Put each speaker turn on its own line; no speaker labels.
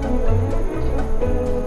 うん。